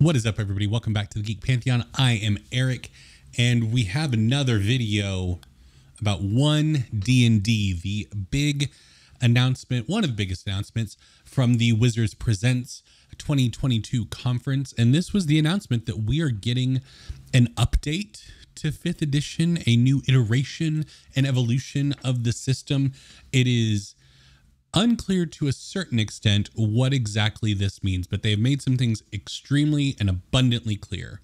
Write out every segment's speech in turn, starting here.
What is up, everybody? Welcome back to the Geek Pantheon. I am Eric, and we have another video about one D and D, the big announcement, one of the biggest announcements from the Wizards Presents 2022 conference. And this was the announcement that we are getting an update to fifth edition, a new iteration and evolution of the system. It is unclear to a certain extent what exactly this means, but they've made some things extremely and abundantly clear.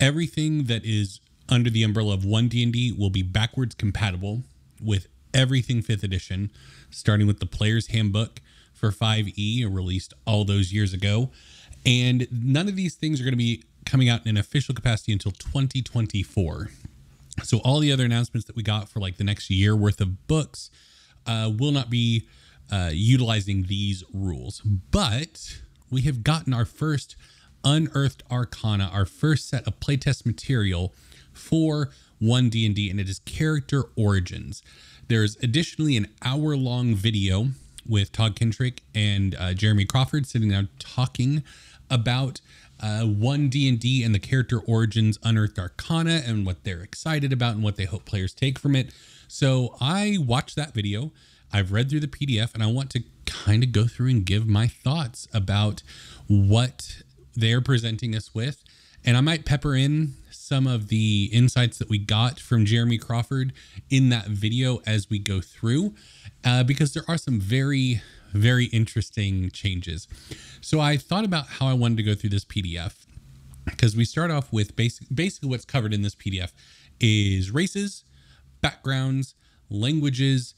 Everything that is under the umbrella of one D&D will be backwards compatible with everything 5th edition, starting with the player's handbook for 5e released all those years ago. And none of these things are going to be coming out in an official capacity until 2024. So all the other announcements that we got for like the next year worth of books uh, will not be uh, utilizing these rules. But we have gotten our first unearthed arcana, our first set of playtest material for one D&D, and it is character origins. There's additionally an hour-long video with Todd Kenreck and uh, Jeremy Crawford sitting down talking about uh, one D&D and the character origins unearthed arcana and what they're excited about and what they hope players take from it. So I watched that video. I've read through the PDF and I want to kind of go through and give my thoughts about what they're presenting us with. And I might pepper in some of the insights that we got from Jeremy Crawford in that video as we go through, uh, because there are some very, very interesting changes. So I thought about how I wanted to go through this PDF because we start off with basic, basically what's covered in this PDF is races, backgrounds, languages,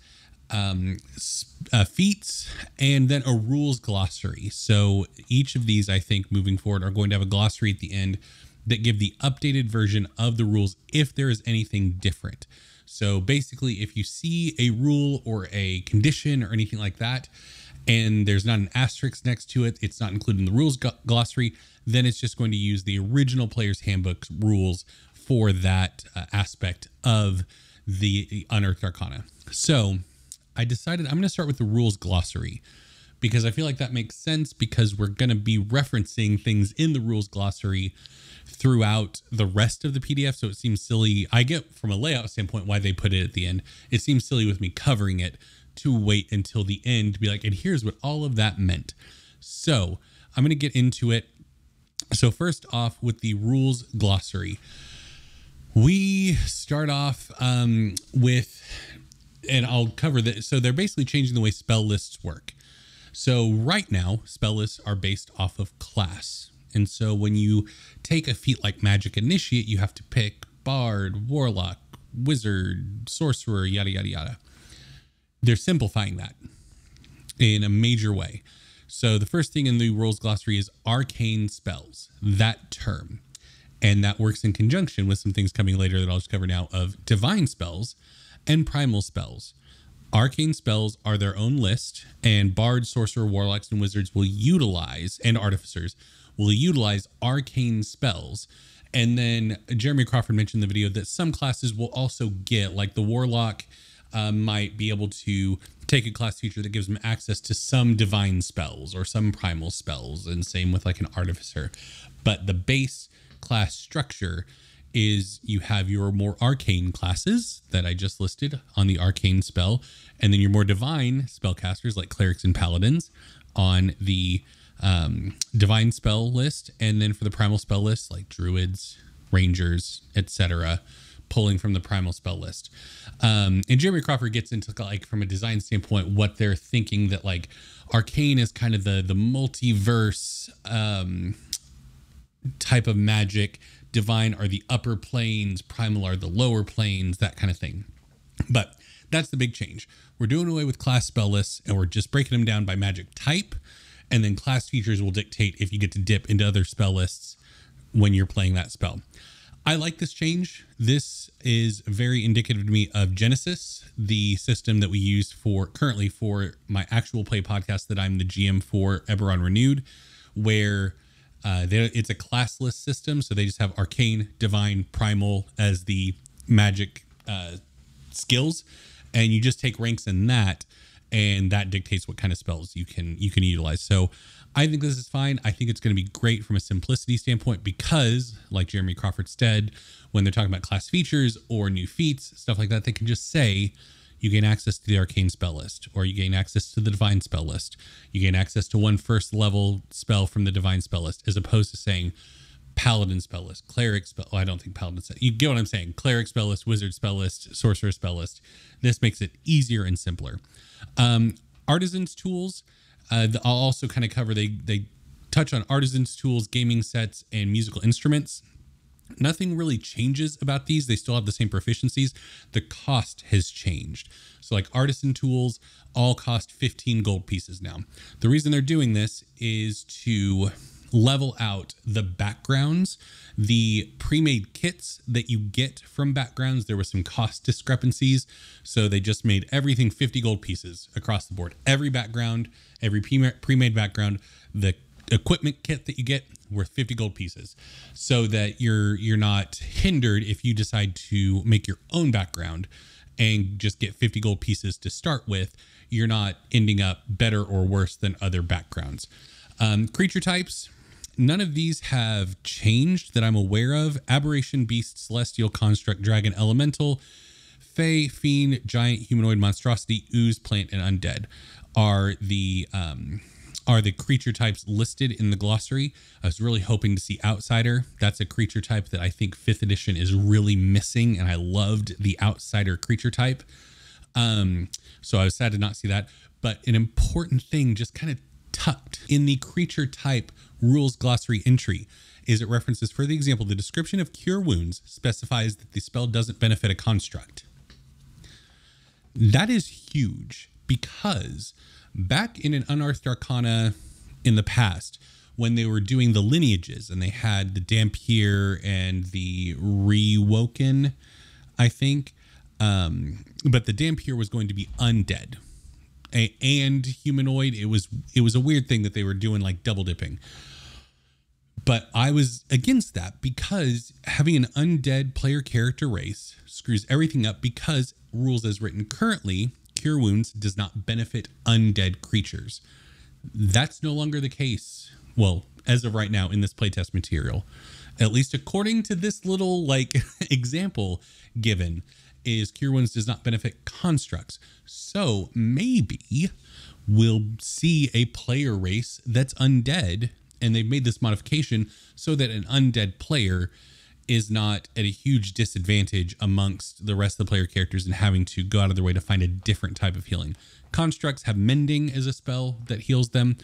um, uh, feats, and then a rules glossary. So each of these, I think, moving forward, are going to have a glossary at the end that give the updated version of the rules if there is anything different. So basically, if you see a rule or a condition or anything like that, and there's not an asterisk next to it, it's not included in the rules glossary, then it's just going to use the original player's handbook rules for that uh, aspect of the Unearthed Arcana. So I decided I'm going to start with the rules glossary because I feel like that makes sense because we're going to be referencing things in the rules glossary throughout the rest of the PDF. So it seems silly. I get from a layout standpoint why they put it at the end. It seems silly with me covering it to wait until the end to be like, and here's what all of that meant. So I'm going to get into it. So, first off, with the rules glossary. We start off um, with, and I'll cover that. So they're basically changing the way spell lists work. So right now, spell lists are based off of class. And so when you take a feat like Magic Initiate, you have to pick Bard, Warlock, Wizard, Sorcerer, yada, yada, yada. They're simplifying that in a major way. So the first thing in the rules glossary is arcane spells, that term. And that works in conjunction with some things coming later that I'll just cover now of divine spells and primal spells. Arcane spells are their own list, and bards, sorcerer, warlocks, and wizards will utilize, and artificers will utilize arcane spells. And then Jeremy Crawford mentioned in the video that some classes will also get, like the warlock uh, might be able to take a class feature that gives them access to some divine spells or some primal spells, and same with like an artificer. But the base class structure is you have your more arcane classes that I just listed on the arcane spell, and then your more divine spellcasters like clerics and paladins on the um, divine spell list, and then for the primal spell list like druids, rangers, etc., pulling from the primal spell list. Um, and Jeremy Crawford gets into like from a design standpoint what they're thinking that like arcane is kind of the the multiverse um, type of magic. Divine are the upper planes, primal are the lower planes, that kind of thing. But that's the big change. We're doing away with class spell lists and we're just breaking them down by magic type. And then class features will dictate if you get to dip into other spell lists when you're playing that spell. I like this change. This is very indicative to me of Genesys, the system that we use for currently for my actual play podcast that I'm the GM for Eberron Renewed, where uh, it's a classless system, so they just have arcane, divine, primal as the magic uh, skills, and you just take ranks in that, and that dictates what kind of spells you can you can utilize. So I think this is fine. I think it's going to be great from a simplicity standpoint because, like Jeremy Crawford said, when they're talking about class features or new feats, stuff like that, they can just say you gain access to the arcane spell list, or you gain access to the divine spell list. You gain access to one first level spell from the divine spell list, as opposed to saying paladin spell list, cleric spell. Oh, I don't think paladin. You get what I'm saying? Cleric spell list, wizard spell list, sorcerer spell list. This makes it easier and simpler. Um, artisans tools uh, I'll also kind of cover they they touch on artisans tools, gaming sets, and musical instruments. Nothing really changes about these. They still have the same proficiencies. The cost has changed. So, like artisan tools, all cost 15 gold pieces now. The reason they're doing this is to level out the backgrounds. The pre made kits that you get from backgrounds, there was some cost discrepancies. So they just made everything 50 gold pieces across the board. Every background, every pre made background, the equipment kit that you get worth 50 gold pieces so that you're you're not hindered if you decide to make your own background and just get 50 gold pieces to start with you're not ending up better or worse than other backgrounds um, creature types None of these have changed that I'm aware of. Aberration, Beast, Celestial, Construct, Dragon, Elemental, Fey, Fiend, Giant, Humanoid, Monstrosity, Ooze, Plant, and Undead are the um, are the creature types listed in the glossary. I was really hoping to see Outsider. That's a creature type that I think 5th edition is really missing, and I loved the Outsider creature type. Um, so I was sad to not see that. But an important thing, just kind of tucked in the creature type rules glossary entry is it references, for the example, the description of cure wounds specifies that the spell doesn't benefit a construct. That is huge because back in an Unearthed Arcana in the past, when they were doing the lineages and they had the Dhampir and the Rewoken, I think, um, but the Dhampir was going to be undead, and humanoid. It was it was a weird thing that they were doing like double dipping. But I was against that because having an undead player character race screws everything up because rules as written currently, cure wounds does not benefit undead creatures. That's no longer the case. Well, as of right now in this playtest material, at least according to this little like example given, is cure wounds does not benefit constructs. So maybe we'll see a player race that's undead and they've made this modification so that an undead player is not at a huge disadvantage amongst the rest of the player characters and having to go out of their way to find a different type of healing. Constructs have mending as a spell that heals them.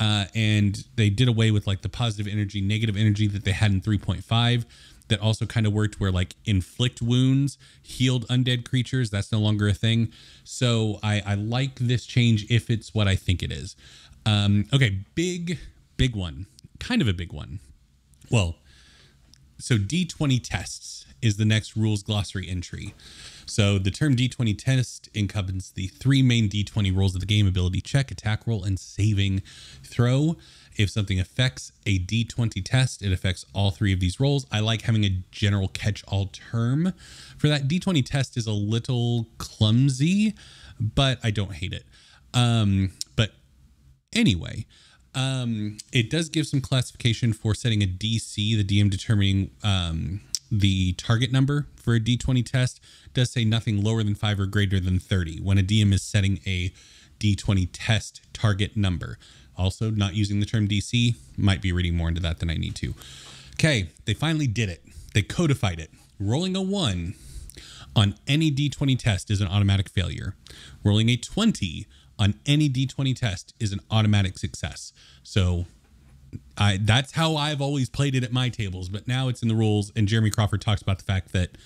Uh, and they did away with like the positive energy, negative energy that they had in 3.5 that also kind of worked where like inflict wounds healed undead creatures. That's no longer a thing. So I, I like this change if it's what I think it is. Um, okay, big, big one, kind of a big one. Well, so D20 tests is the next rules glossary entry. So the term D20 test encompasses the three main D20 rolls of the game ability check, attack roll, and saving throw. If something affects a D20 test, it affects all three of these rolls. I like having a general catch all term for that. D20 test is a little clumsy, but I don't hate it. Um, but anyway, um, it does give some classification for setting a DC, the DM determining um, the target number for a D20 test does say nothing lower than five or greater than 30 when a DM is setting a D20 test target number. Also, not using the term DC, might be reading more into that than I need to. Okay, they finally did it. They codified it. Rolling a one on any D20 test is an automatic failure. Rolling a 20 on any D20 test is an automatic success. So I that's how I've always played it at my tables, but now it's in the rules and Jeremy Crawford talks about the fact that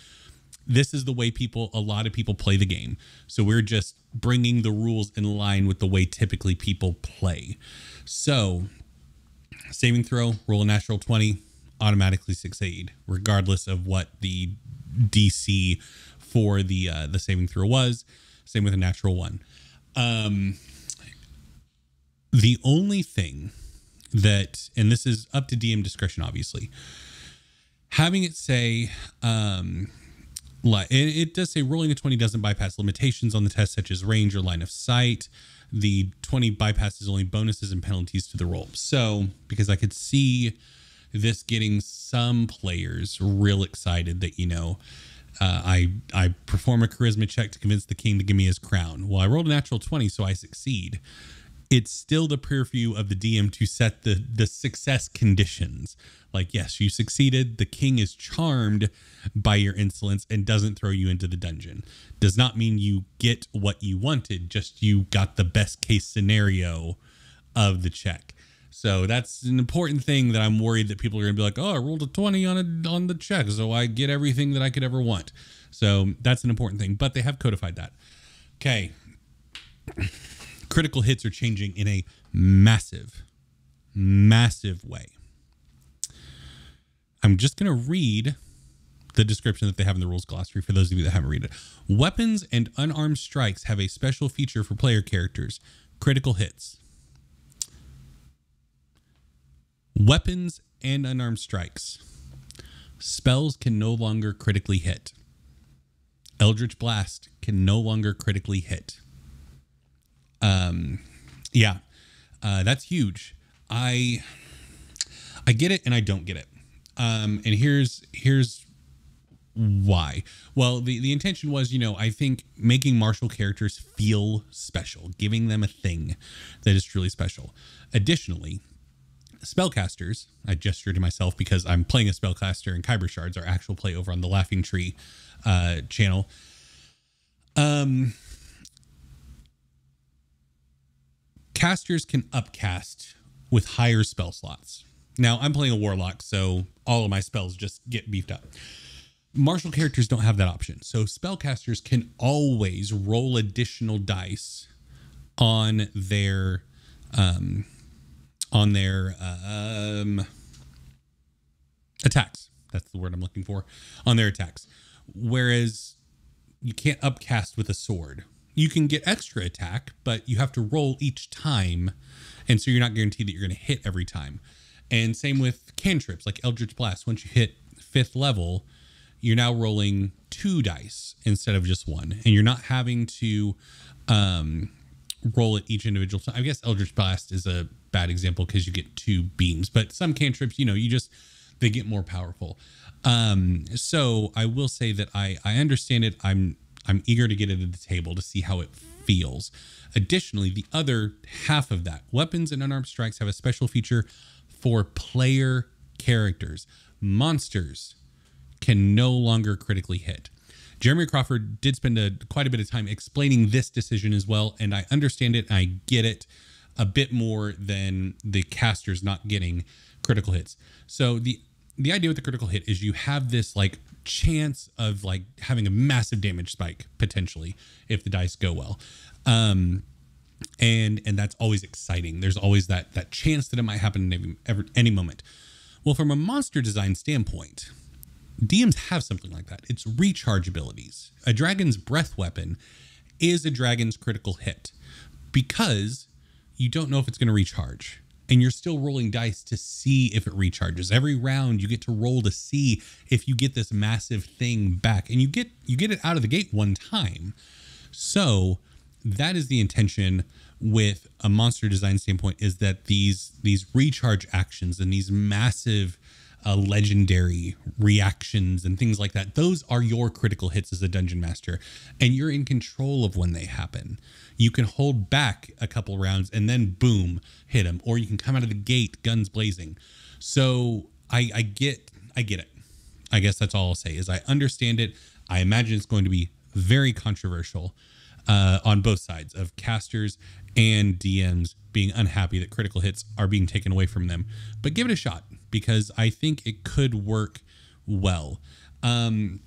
this is the way people a lot of people play the game. So we're just bringing the rules in line with the way typically people play. So saving throw roll a natural 20 automatically succeed regardless of what the dc for the uh, the saving throw was. Same with a natural one um the only thing that and this is up to dm discretion obviously having it say um It, it does say rolling a 20 doesn't bypass limitations on the test, such as range or line of sight. The 20 bypasses only bonuses and penalties to the roll. So, because I could see this getting some players real excited that, you know, uh, I I perform a charisma check to convince the king to give me his crown. Well, I rolled a natural 20, so I succeed. It's still the purview of the DM to set the the success conditions. Like, yes, you succeeded. The king is charmed by your insolence and doesn't throw you into the dungeon. Does not mean you get what you wanted, just you got the best case scenario of the check. So that's an important thing that I'm worried that people are going to be like, "Oh, I rolled a 20 on a on the check, so I get everything that I could ever want." So that's an important thing, but they have codified that. Okay. Critical hits are changing in a massive massive way. I'm just going to read the description that they have in the rules glossary for those of you that haven't read it. Weapons and unarmed strikes have a special feature for player characters critical hits. Weapons and unarmed strikes. Spells can no longer critically hit. Eldritch Blast can no longer critically hit. Um, yeah, uh, that's huge. I I get it and I don't get it. Um, and here's here's why. Well, the the intention was, you know, I think making martial characters feel special, giving them a thing that is truly special. Additionally, spellcasters, I gesture to myself because I'm playing a spellcaster and Kyber Shards, our actual play over on the Laughing Tree uh, channel. Um, casters can upcast with higher spell slots. Now, I'm playing a warlock, so all of my spells just get beefed up. Martial characters don't have that option. So spellcasters can always roll additional dice on their um on their um attacks. That's the word I'm looking for. On their attacks. Whereas you can't upcast with a sword. You can get extra attack, but you have to roll each time. And so you're not guaranteed that you're going to hit every time. And same with cantrips like Eldritch Blast. Once you hit fifth level, you're now rolling two dice instead of just one. And you're not having to um, roll at each individual time. I guess Eldritch Blast is a bad example because you get two beams, but some cantrips, you know, you just they get more powerful. Um, so I will say that I I understand it. I'm I'm eager to get it at the table to see how it feels. Additionally, the other half of that, weapons and unarmed strikes have a special feature for player characters. Monsters can no longer critically hit. Jeremy Crawford did spend a, quite a bit of time explaining this decision as well, and I understand it. I get it a bit more than the casters not getting critical hits. So the the idea with the critical hit is you have this like chance of like having a massive damage spike potentially if the dice go well. Um, and and that's always exciting. There's always that that chance that it might happen in any, any moment. Well, from a monster design standpoint, DMs have something like that. It's recharge abilities. A dragon's breath weapon is a dragon's critical hit because you don't know if it's going to recharge and you're still rolling dice to see if it recharges. Every round you get to roll to see if you get this massive thing back and you get you get it out of the gate one time. So, that is the intention with a monster design standpoint is that these these recharge actions and these massive uh, legendary reactions and things like that. Those are your critical hits as a dungeon master and you're in control of when they happen. You can hold back a couple rounds and then boom hit them or you can come out of the gate guns blazing. So i i get i get it. I guess that's all i'll say is i understand it. I imagine it's going to be very controversial uh, on both sides of casters and DMs being unhappy that critical hits are being taken away from them. But give it a shot because I think it could work well. Um,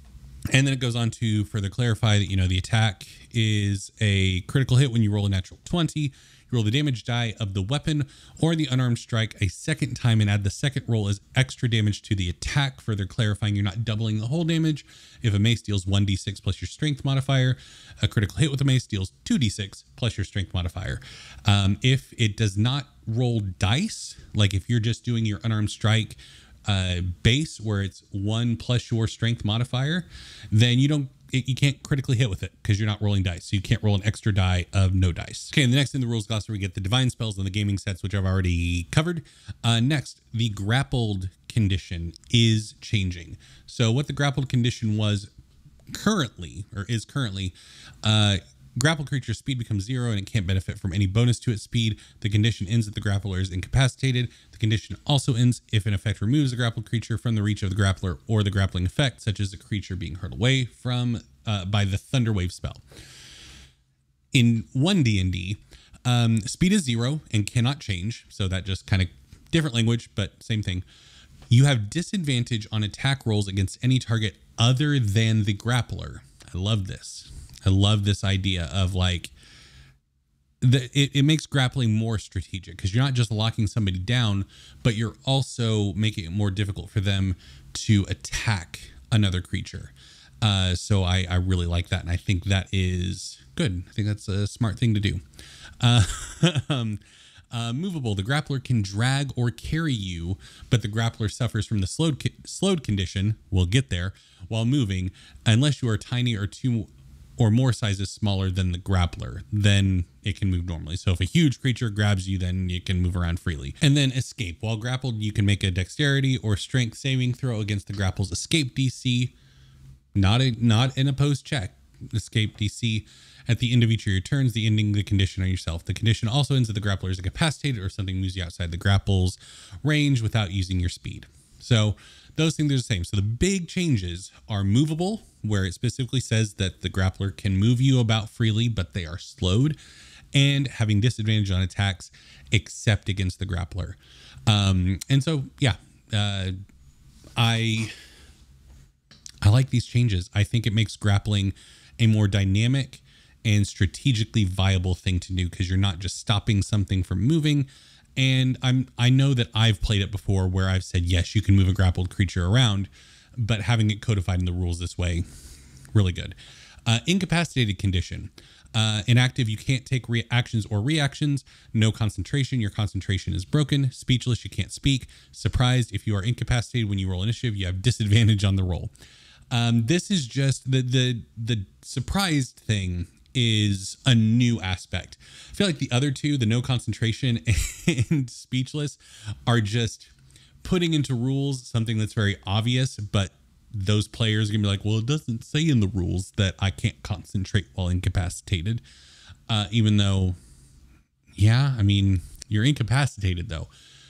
and then it goes on to further clarify that, you know, the attack is a critical hit when you roll a natural 20. You roll the damage die of the weapon or the unarmed strike a second time and add the second roll as extra damage to the attack, further clarifying you're not doubling the whole damage. If a mace deals 1d6 plus your strength modifier, a critical hit with a mace deals 2d6 plus your strength modifier. Um, if it does not roll dice, like if you're just doing your unarmed strike uh, base where it's one plus your strength modifier, then you don't it, you can't critically hit with it because you're not rolling dice. So you can't roll an extra die of no dice. Okay, and the next in the rules glossary, we get the divine spells and the gaming sets, which I've already covered. Uh, next, the grappled condition is changing. So what the grappled condition was currently, or is currently, uh, grapple creature's speed becomes zero and it can't benefit from any bonus to its speed. The condition ends if the grappler is incapacitated. The condition also ends if an effect removes the grappled creature from the reach of the grappler or the grappling effect, such as a creature being hurled away from uh, by the Thunderwave spell. In one D and D, um, speed is zero and cannot change, so that just kind of different language, but same thing. You have disadvantage on attack rolls against any target other than the grappler. I love this. I love this idea of like the, it, it makes grappling more strategic because you're not just locking somebody down, but you're also making it more difficult for them to attack another creature. Uh, so I, I really like that. And I think that is good. I think that's a smart thing to do. Uh, um, uh, movable. The grappler can drag or carry you, but the grappler suffers from the slowed, slowed condition. We'll get there while moving, unless you are tiny or two or more sizes smaller than the grappler, then it can move normally. So if a huge creature grabs you, then you can move around freely. And then escape. While grappled, you can make a dexterity or strength saving throw against the grapple's escape DC. Not a not an opposed check. Escape DC at the end of each of your turns, the ending the condition on yourself. The condition also ends if the grappler is incapacitated or something moves you outside the grapple's range without using your speed. So those things are the same. So the big changes are movable, where it specifically says that the grappler can move you about freely, but they are slowed, and having disadvantage on attacks except against the grappler. Um, and so, yeah, uh, I I like these changes. I think it makes grappling a more dynamic and strategically viable thing to do because you're not just stopping something from moving. And I'm I know that I've played it before where I've said yes, you can move a grappled creature around, but having it codified in the rules this way, really good. Uh, incapacitated condition. Uh, inactive, you can't take reactions or reactions. No concentration, your concentration is broken. Speechless, you can't speak. Surprised, if you are incapacitated when you roll initiative, you have disadvantage on the roll. Um, this is just the the the surprised thing is a new aspect. I feel like the other two, the no concentration and speechless, are just putting into rules something that's very obvious, but those players are gonna be like, well, it doesn't say in the rules that I can't concentrate while incapacitated. Uh, even though, yeah, I mean, you're incapacitated though.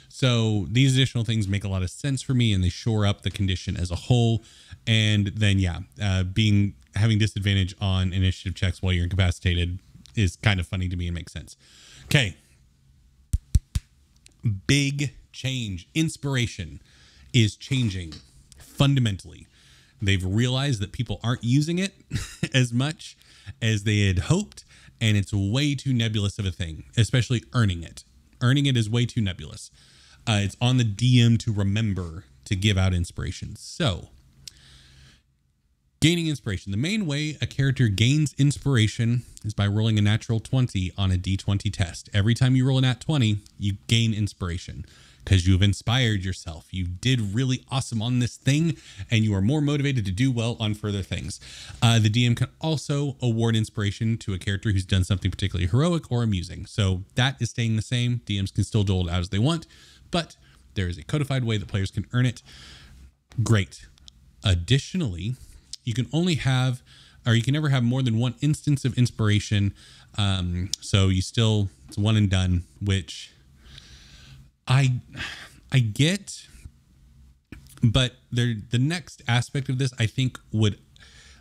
So these additional things make a lot of sense for me and they shore up the condition as a whole. And then, yeah, uh, being having disadvantage on initiative checks while you're incapacitated is kind of funny to me and makes sense. Okay. Big change. Inspiration is changing fundamentally. They've realized that people aren't using it as much as they had hoped, and it's way too nebulous of a thing, especially earning it. Earning it is way too nebulous. Uh, it's on the DM to remember to give out inspiration. So, gaining inspiration. The main way a character gains inspiration is by rolling a natural 20 on a d20 test. Every time you roll a nat 20, you gain inspiration because you've inspired yourself. You did really awesome on this thing and you are more motivated to do well on further things. Uh, the DM can also award inspiration to a character who's done something particularly heroic or amusing. So that is staying the same. DMs can still dole it out as they want but there is a codified way that players can earn it. Great. Additionally, you can only have, or you can never have more than one instance of inspiration. Um, so you still, it's one and done, which I, I get, but there, the next aspect of this, I think would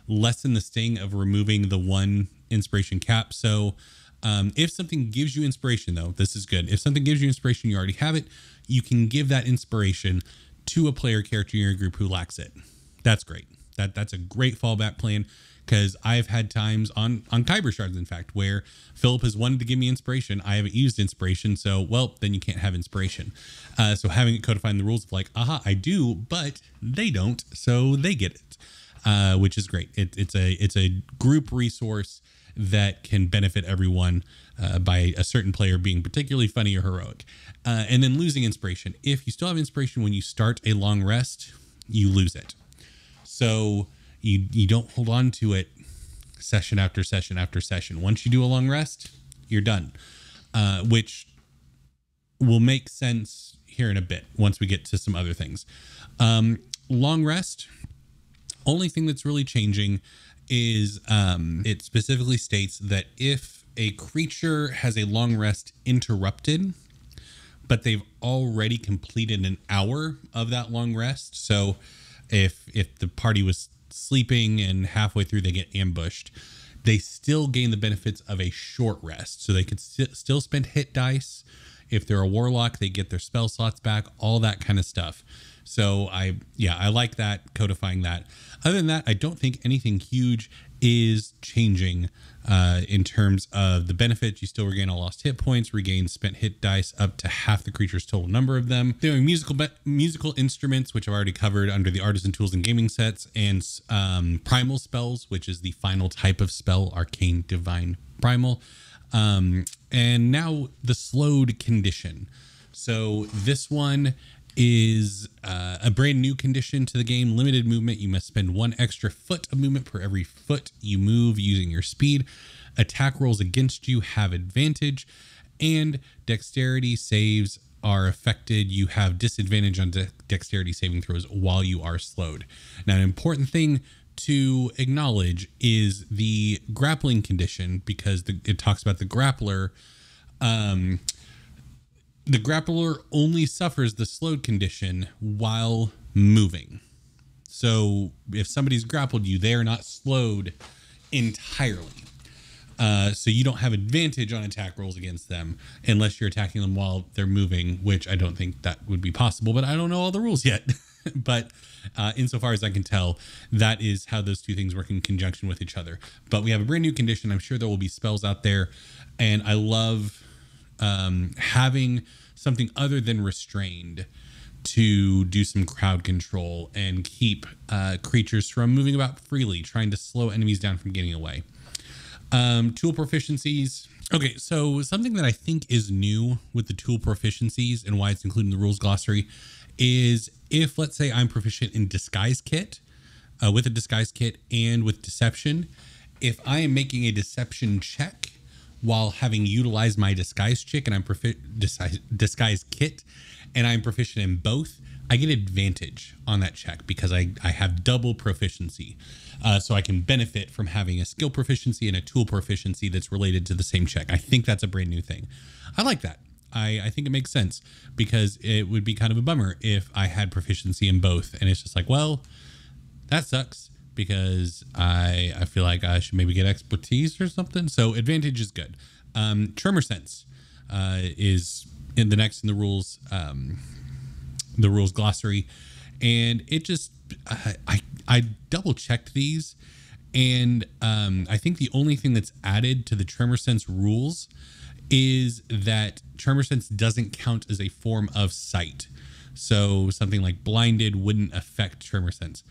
lessen the sting of removing the one inspiration cap. So, um, if something gives you inspiration, though, this is good. If something gives you inspiration, you already have it you can give that inspiration to a player character in your group who lacks it. That's great. That that's a great fallback plan because I've had times on on Kyber shards, in fact, where Philip has wanted to give me inspiration. I haven't used inspiration, so well, then you can't have inspiration. Uh, so having it codified in the rules of like, aha, I do, but they don't, so they get it, uh, which is great. It, it's a it's a group resource that can benefit everyone uh, by a certain player being particularly funny or heroic. Uh, and then losing inspiration. If you still have inspiration when you start a long rest, you lose it. So you you don't hold on to it session after session after session. Once you do a long rest, you're done. Uh, which will make sense here in a bit once we get to some other things. Um, long rest. Only thing that's really changing is um, it specifically states that if a creature has a long rest interrupted, but they've already completed an hour of that long rest. So if if the party was sleeping and halfway through they get ambushed, they still gain the benefits of a short rest. So they could st- still spend hit dice. If they're a warlock, they get their spell slots back, all that kind of stuff. So I, yeah, I like that, codifying that. Other than that, I don't think anything huge is changing uh, in terms of the benefits. You still regain all lost hit points, regain spent hit dice up to half the creature's total number of them. Doing musical musical instruments, which I've already covered under the artisan tools and gaming sets, and um, primal spells, which is the final type of spell, arcane divine primal. Um, and now the slowed condition. So this one is uh, a brand new condition to the game limited movement. You must spend one extra foot of movement per every foot you move using your speed. Attack rolls against you have advantage, and dexterity saves are affected. You have disadvantage on de dexterity saving throws while you are slowed. Now, an important thing to acknowledge is the grappling condition because the, it talks about the grappler. Um, the grappler only suffers the slowed condition while moving. So if somebody's grappled you, they are not slowed entirely. Uh, so you don't have advantage on attack rolls against them unless you're attacking them while they're moving, which I don't think that would be possible. But I don't know all the rules yet. but uh, insofar as I can tell, that is how those two things work in conjunction with each other. But we have a brand new condition. I'm sure there will be spells out there, and I love um, having something other than restrained to do some crowd control and keep uh, creatures from moving about freely, trying to slow enemies down from getting away. Um, tool proficiencies. Okay, so something that I think is new with the tool proficiencies and why it's included in the rules glossary is if, let's say, I'm proficient in disguise kit, uh, with a disguise kit and with deception, if I am making a deception check while having utilized my disguise chick and I'm profi- disguise, disguise kit and I'm proficient in both, I get advantage on that check because I, I have double proficiency. Uh, so I can benefit from having a skill proficiency and a tool proficiency that's related to the same check. I think that's a brand new thing. I like that. I, I think it makes sense because it would be kind of a bummer if I had proficiency in both. And it's just like, well, that sucks because I I feel like I should maybe get expertise or something. So advantage is good. Um, tremor sense uh, is in the next in the rules um, the rules glossary, and it just I I, I double checked these, and um, I think the only thing that's added to the tremor sense rules is that tremor sense doesn't count as a form of sight. So something like blinded wouldn't affect tremor sense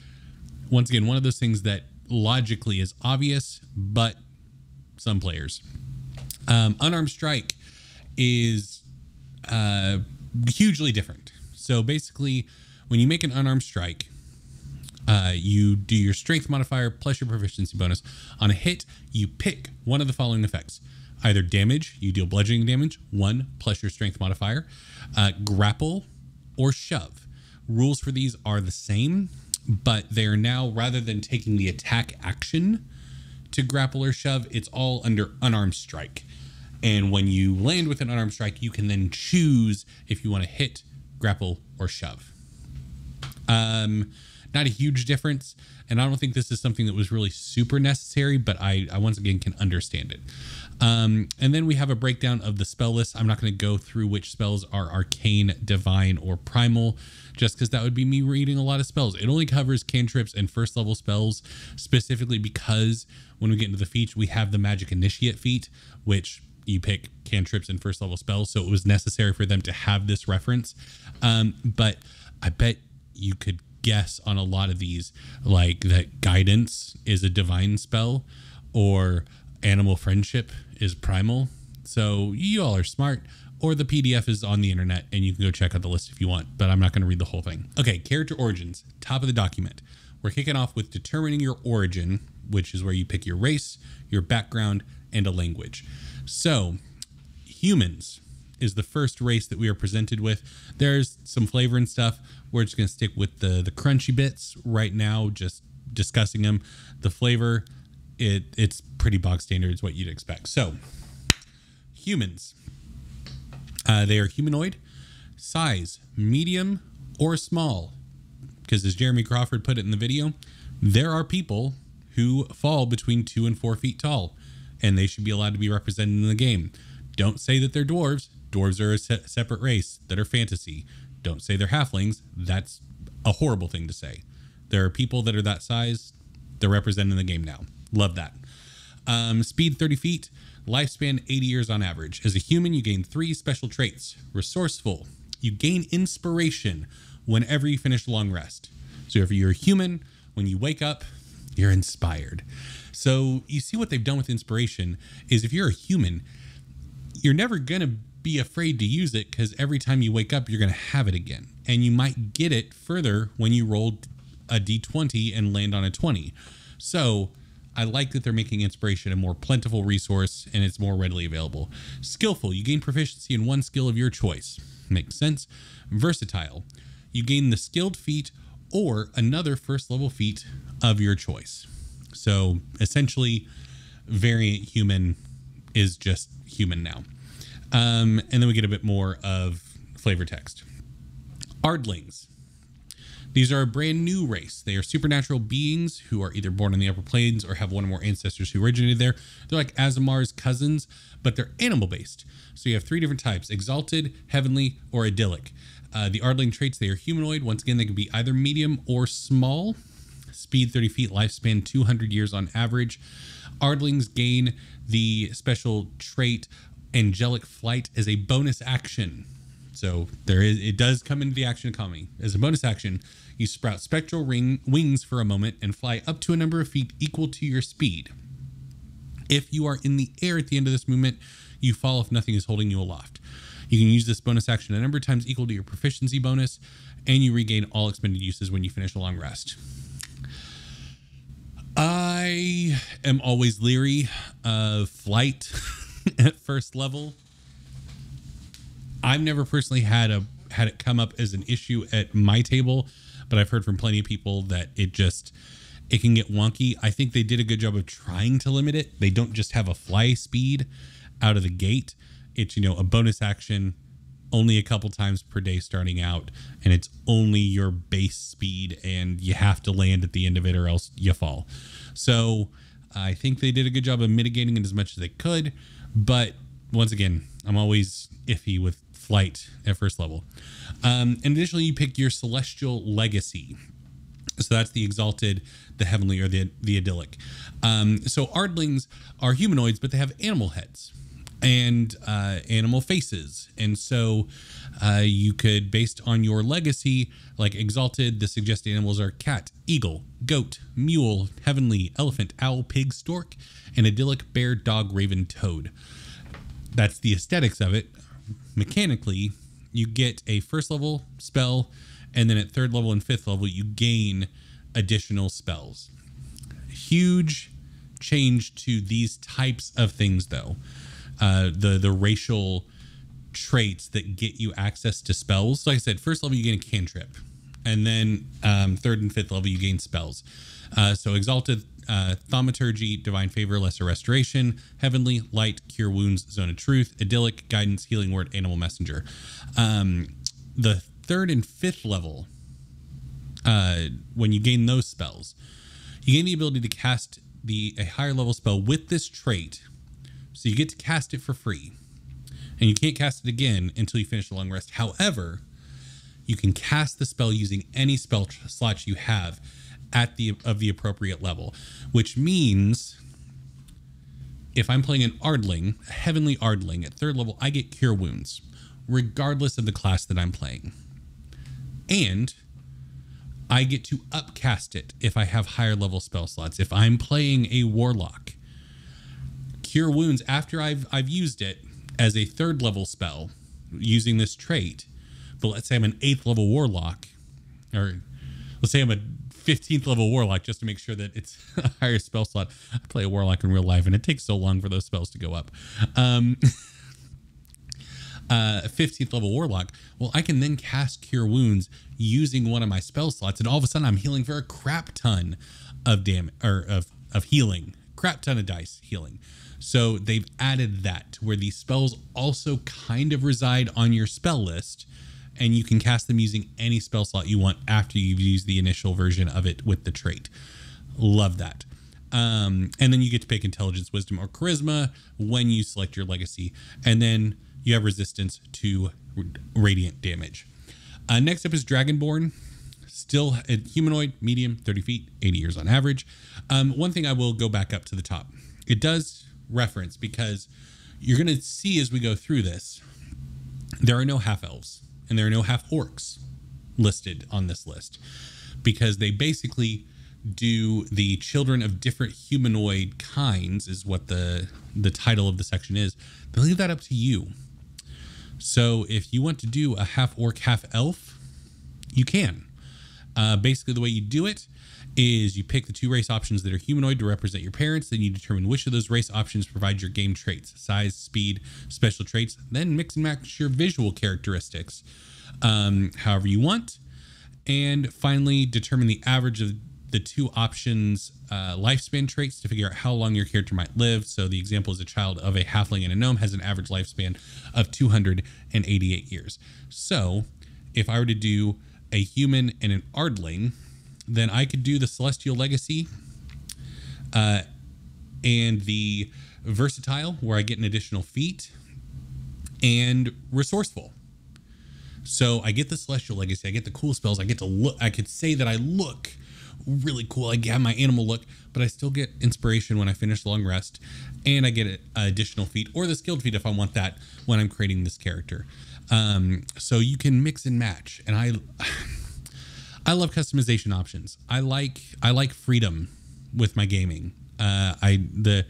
once again, one of those things that logically is obvious, but some players. Um, unarmed strike is uh, hugely different. So basically, when you make an unarmed strike, uh, you do your strength modifier plus your proficiency bonus. On a hit, you pick one of the following effects either damage, you deal bludgeoning damage, one plus your strength modifier, uh, grapple, or shove. Rules for these are the same but they're now rather than taking the attack action to grapple or shove, it's all under unarmed strike. And when you land with an unarmed strike, you can then choose if you want to hit, grapple, or shove. Um, not a huge difference. And I don't think this is something that was really super necessary, but I, I once again can understand it. Um, and then we have a breakdown of the spell list. I'm not going to go through which spells are arcane, divine, or primal, just because that would be me reading a lot of spells. It only covers cantrips and first level spells, specifically because when we get into the feat, we have the magic initiate feat, which you pick cantrips and first level spells. So it was necessary for them to have this reference. Um, but I bet you could guess on a lot of these, like that guidance is a divine spell or animal friendship is primal. So you all are smart, or the PDF is on the internet and you can go check out the list if you want, but I'm not going to read the whole thing. Okay, character origins, top of the document. We're kicking off with determining your origin, which is where you pick your race, your background, and a language. So, humans is the first race that we are presented with. There's some flavor and stuff. We're just going to stick with the the crunchy bits right now, just discussing them. The flavor, it it's pretty bog standard. It's what you'd expect. So, humans. Uh, they are humanoid, size medium or small. Because as Jeremy Crawford put it in the video, there are people who fall between two and four feet tall, and they should be allowed to be represented in the game. Don't say that they're dwarves. Dwarves are a se- separate race that are fantasy. Don't say they're halflings. That's a horrible thing to say. There are people that are that size. They're represented in the game now. Love that. Um, speed 30 feet, lifespan 80 years on average. As a human, you gain three special traits resourceful, you gain inspiration whenever you finish a long rest. So if you're a human, when you wake up, you're inspired. So you see what they've done with inspiration is if you're a human, you're never going to be afraid to use it because every time you wake up, you're going to have it again. And you might get it further when you roll a d20 and land on a 20. So I like that they're making inspiration a more plentiful resource and it's more readily available. Skillful, you gain proficiency in one skill of your choice. Makes sense. Versatile, you gain the skilled feat or another first level feat of your choice. So essentially, variant human is just human now. Um, and then we get a bit more of flavor text. Ardlings. These are a brand new race. They are supernatural beings who are either born on the upper planes or have one or more ancestors who originated there. They're like Aasimar's cousins, but they're animal based. So you have three different types exalted, heavenly, or idyllic. Uh, the Ardling traits, they are humanoid. Once again, they can be either medium or small. Speed 30 feet, lifespan 200 years on average. Ardlings gain the special trait angelic flight as a bonus action. So there is it does come into the action economy. As a bonus action, you sprout spectral ring wings for a moment and fly up to a number of feet equal to your speed. If you are in the air at the end of this movement, you fall if nothing is holding you aloft. You can use this bonus action a number of times equal to your proficiency bonus, and you regain all expended uses when you finish a long rest. I am always leery of flight at first level I've never personally had a had it come up as an issue at my table, but I've heard from plenty of people that it just it can get wonky. I think they did a good job of trying to limit it. They don't just have a fly speed out of the gate. It's you know a bonus action only a couple times per day starting out and it's only your base speed and you have to land at the end of it or else you fall. So I think they did a good job of mitigating it as much as they could, but once again, I'm always iffy with flight at first level. Um, and additionally, you pick your celestial legacy. So that's the exalted, the heavenly, or the the idyllic. Um, so Ardlings are humanoids, but they have animal heads and uh, animal faces, and so uh, you could, based on your legacy, like exalted, the suggested animals are cat, eagle, goat, mule, heavenly, elephant, owl, pig, stork, and idyllic, bear, dog, raven, toad. That's the aesthetics of it mechanically, you get a first level spell, and then at third level and fifth level, you gain additional spells. Huge change to these types of things, though. Uh, the the racial traits that get you access to spells. So like I said, first level you gain a cantrip, and then um, third and fifth level you gain spells. Uh, so exalted uh, thaumaturgy, divine favor, lesser restoration, heavenly, light, cure wounds, zone of truth, idyllic, guidance, healing word, animal messenger. Um, the third and fifth level, uh, when you gain those spells, you gain the ability to cast the a higher level spell with this trait. So you get to cast it for free. And you can't cast it again until you finish a long rest. However, you can cast the spell using any spell slots you have at the of the appropriate level, which means if I'm playing an Ardling, a Heavenly Ardling at third level, I get Cure Wounds, regardless of the class that I'm playing. And I get to upcast it if I have higher level spell slots. If I'm playing a Warlock, Cure Wounds after I've I've used it as a third level spell using this trait. But let's say I'm an eighth level warlock, or let's say I'm a 15th level warlock just to make sure that it's a higher spell slot. I play a warlock in real life and it takes so long for those spells to go up. Um, uh, 15th level warlock. Well, I can then cast Cure Wounds using one of my spell slots, and all of a sudden I'm healing for a crap ton of damage or of of healing, crap ton of dice healing. So they've added that to where these spells also kind of reside on your spell list, and you can cast them using any spell slot you want after you've used the initial version of it with the trait. Love that. Um, and then you get to pick intelligence, wisdom, or charisma when you select your legacy, and then you have resistance to radiant damage. Uh, next up is Dragonborn. Still a humanoid, medium, 30 feet, 80 years on average. Um, one thing I will go back up to the top. It does reference because you're going to see as we go through this, there are no half elves and there are no half orcs listed on this list because they basically do the children of different humanoid kinds is what the the title of the section is. They leave that up to you. So if you want to do a half orc, half elf, you can. Uh, basically, the way you do it is you pick the two race options that are humanoid to represent your parents. Then you determine which of those race options provide your game traits, size, speed, special traits. Then mix and match your visual characteristics um, however you want. And finally, determine the average of the two options uh, lifespan traits to figure out how long your character might live. So the example is a child of a halfling and a gnome has an average lifespan of 288 years. So if I were to do a human and an ardling, then I could do the celestial legacy uh, and the versatile where I get an additional feat and resourceful. So I get the celestial legacy, I get the cool spells, I get to look I could say that I look really cool. I have my animal look, but I still get inspiration when I finish long rest, and I get an additional feat or the skilled feat if I want that when I'm creating this character. Um, so you can mix and match, and I I love customization options. I like I like freedom with my gaming. Uh, I the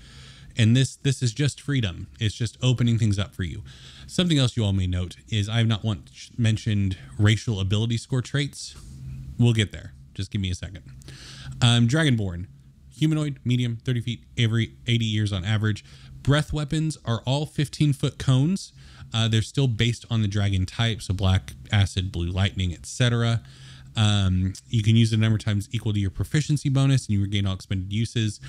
and this this is just freedom. It's just opening things up for you. Something else you all may note is I have not once mentioned racial ability score traits. We'll get there. Just give me a second. Um, Dragonborn, humanoid, medium, 30 feet, every 80 years on average. Breath weapons are all 15 foot cones. Uh, they're still based on the dragon type, so black acid, blue lightning, etc. Um, you can use the number of times equal to your proficiency bonus, and you regain all expended uses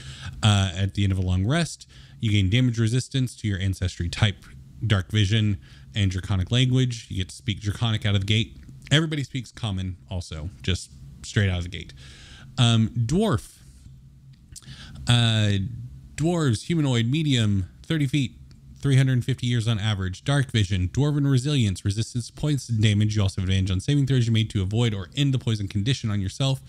uh, at the end of a long rest. You gain damage resistance to your ancestry type, dark vision, and draconic language. You get to speak draconic out of the gate. Everybody speaks common, also, just straight out of the gate. Um, dwarf. Uh, dwarves, humanoid, medium, 30 feet, 350 years on average. Dark vision, dwarven resilience, resistance to poison damage. You also have advantage on saving throws you made to avoid or end the poison condition on yourself.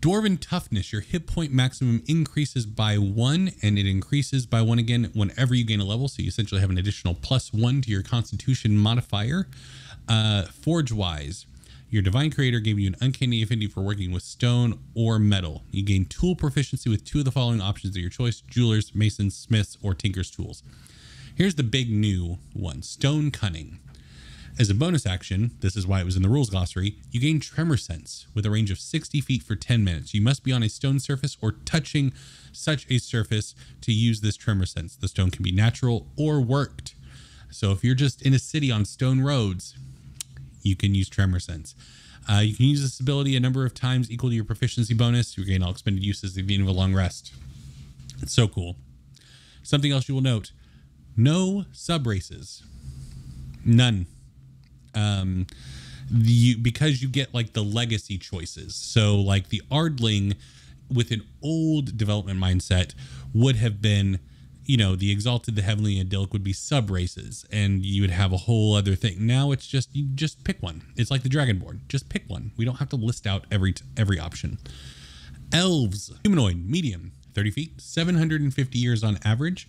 Dwarven toughness, your hit point maximum increases by one and it increases by one again whenever you gain a level. So you essentially have an additional plus one to your constitution modifier. Uh, Forge wise, your divine creator gave you an uncanny affinity for working with stone or metal. You gain tool proficiency with two of the following options of your choice jewelers, masons, smiths, or tinker's tools. Here's the big new one stone cunning. As a bonus action, this is why it was in the rules glossary, you gain tremor sense with a range of 60 feet for 10 minutes. You must be on a stone surface or touching such a surface to use this tremor sense. The stone can be natural or worked. So if you're just in a city on stone roads, you can use Tremor Sense. Uh, you can use this ability a number of times equal to your proficiency bonus. You gain all expended uses at the end of a long rest. It's so cool. Something else you will note no sub races. None. Um, the, because you get like the legacy choices. So, like the Ardling with an old development mindset would have been you know, the exalted, the heavenly, and idyllic would be sub races, and you would have a whole other thing. Now it's just you just pick one. It's like the Dragonborn. Just pick one. We don't have to list out every every option. Elves, humanoid, medium, 30 feet, 750 years on average.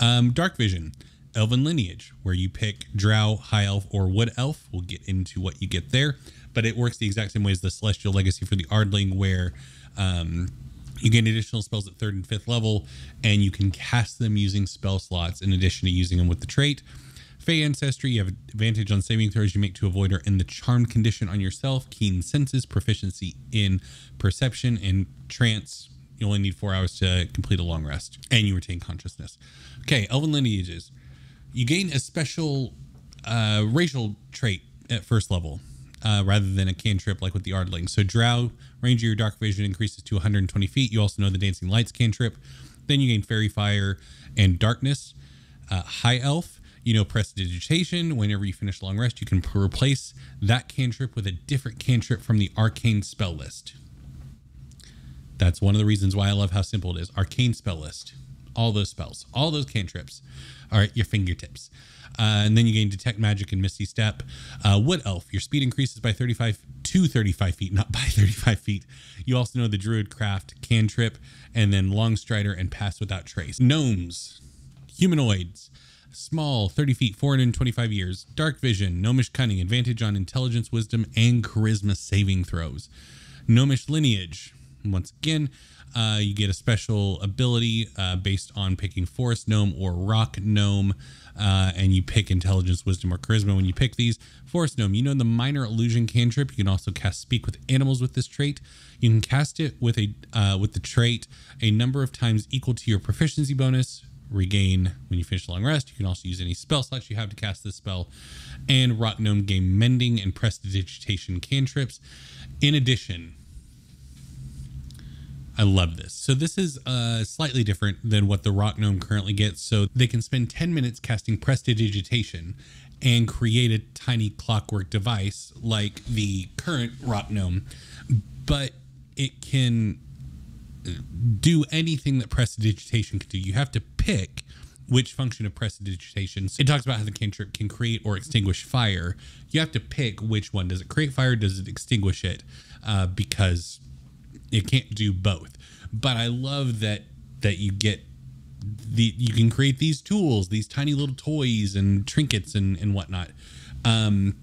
Um, dark vision, elven lineage, where you pick drow, high elf, or wood elf. We'll get into what you get there, but it works the exact same way as the celestial legacy for the Ardling, where um, You gain additional spells at third and fifth level, and you can cast them using spell slots in addition to using them with the trait. Fey Ancestry, you have advantage on saving throws you make to avoid or in the charmed condition on yourself. Keen Senses, proficiency in perception and trance. You only need four hours to complete a long rest, and you retain consciousness. Okay, Elven Lineages. You gain a special uh, racial trait at first level uh, rather than a cantrip like with the Ardling. So Drow, range of your dark vision increases to 120 feet. You also know the Dancing Lights cantrip. Then you gain Faerie Fire and Darkness. Uh, High Elf, you know Prestidigitation. Whenever you finish long rest, you can replace that cantrip with a different cantrip from the Arcane spell list. That's one of the reasons why I love how simple it is. Arcane spell list. All those spells, all those cantrips are at your fingertips. Uh, and then you gain Detect Magic and Misty Step. Uh, Wood Elf, your speed increases by 35 to 35 feet, not by 35 feet. You also know the Druid Craft, Cantrip, and then Long Strider and Pass Without Trace. Gnomes, Humanoids, small, 30 feet, 425 years. Dark Vision, Gnomish Cunning, advantage on Intelligence, Wisdom, and Charisma saving throws. Gnomish Lineage, once again, uh, you get a special ability uh, based on picking Forest Gnome or Rock Gnome, uh, and you pick Intelligence, Wisdom, or Charisma when you pick these. Forest Gnome, you know the Minor Illusion cantrip. You can also cast Speak with Animals with this trait. You can cast it with a uh, with the trait a number of times equal to your proficiency bonus. Regain when you finish a long rest. You can also use any spell slots you have to cast this spell. And Rock Gnome gain Mending and Prestidigitation cantrips. In addition, I love this. So this is uh, slightly different than what the Rock Gnome currently gets. So they can spend 10 minutes casting Prestidigitation and create a tiny clockwork device like the current Rock Gnome, but it can do anything that Prestidigitation can do. You have to pick which function of Prestidigitation. It talks about how the cantrip can create or extinguish fire. You have to pick which one. Does it create fire? Does it extinguish it? Uh, because it can't do both. But I love that that you get the you can create these tools, these tiny little toys and trinkets and and whatnot. Um,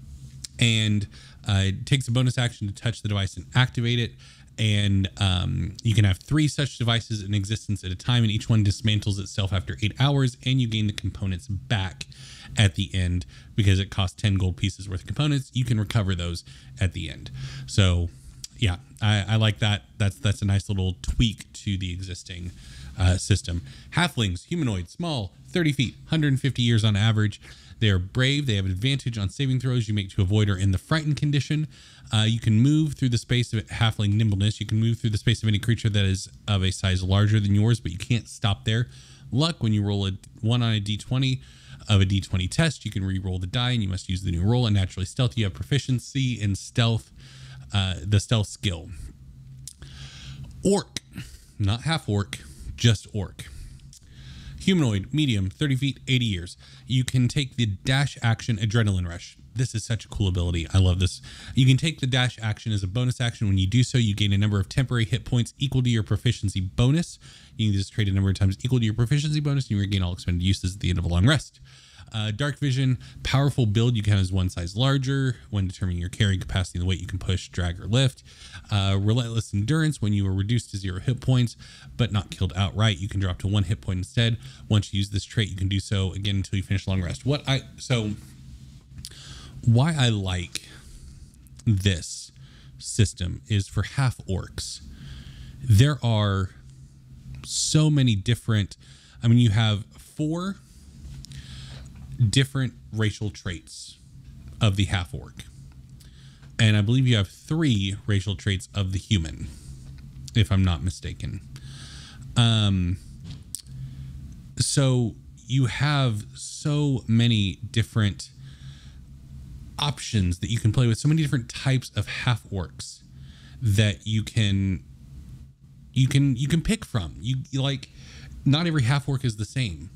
and uh, it takes a bonus action to touch the device and activate it. And um, you can have three such devices in existence at a time, and each one dismantles itself after eight hours, and you gain the components back at the end because it costs 10 gold pieces worth of components. You can recover those at the end. So yeah, I, I, like that. That's that's a nice little tweak to the existing uh, system. Halflings, humanoid, small, 30 feet, 150 years on average. They are brave. They have advantage on saving throws you make to avoid or in the frightened condition. Uh, you can move through the space of halfling nimbleness. You can move through the space of any creature that is of a size larger than yours, but you can't stop there. Luck, when you roll a one on a d20 of a d20 test, you can re-roll the die and you must use the new roll. And naturally stealth, you have proficiency in stealth uh, the stealth skill. Orc, not half orc, just orc. Humanoid, medium, 30 feet, 80 years. You can take the dash action Adrenaline Rush. This is such a cool ability. I love this. You can take the dash action as a bonus action. When you do so, you gain a number of temporary hit points equal to your proficiency bonus. You can just trade a number of times equal to your proficiency bonus, and you regain all expended uses at the end of a long rest. Uh, dark vision, powerful build. You can have one size larger when determining your carrying capacity and the weight you can push, drag, or lift. Uh, relentless endurance when you are reduced to zero hit points, but not killed outright. You can drop to one hit point instead. Once you use this trait, you can do so again until you finish long rest. What I so why I like this system is for half orcs. There are so many different. I mean, you have four different racial traits of the half orc. And I believe you have three racial traits of the human, if I'm not mistaken. Um, so you have so many different options that you can play with, so many different types of half orcs that you can you can you can pick from. You, like not every half orc is the same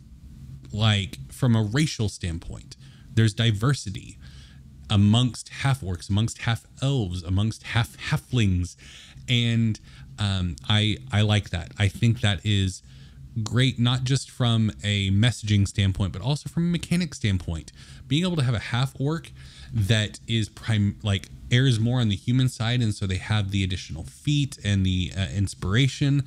like from a racial standpoint, there's diversity amongst half orcs, amongst half elves, amongst half halflings, and um, I I like that. I think that is great, not just from a messaging standpoint, but also from a mechanic standpoint. Being able to have a half orc that is prime like airs more on the human side, and so they have the additional feat and the uh, inspiration,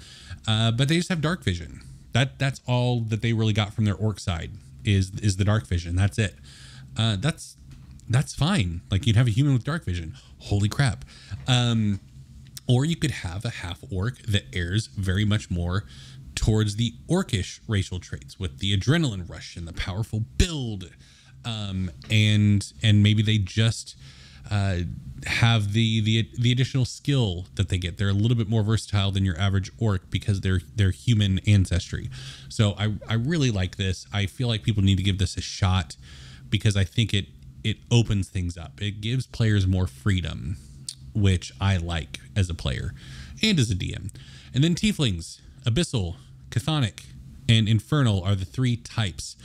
uh, but they just have dark vision. That that's all that they really got from their orc side is is the dark vision. That's it. Uh, that's that's fine. Like you'd have a human with dark vision. Holy crap. Um, or you could have a half orc that errs very much more towards the orcish racial traits with the adrenaline rush and the powerful build. Um, and and maybe they just uh, have the the the additional skill that they get. They're a little bit more versatile than your average orc because they're they're human ancestry. So I I really like this. I feel like people need to give this a shot because I think it it opens things up. It gives players more freedom, which I like as a player and as a DM. And then tieflings, abyssal, chthonic, and infernal are the three types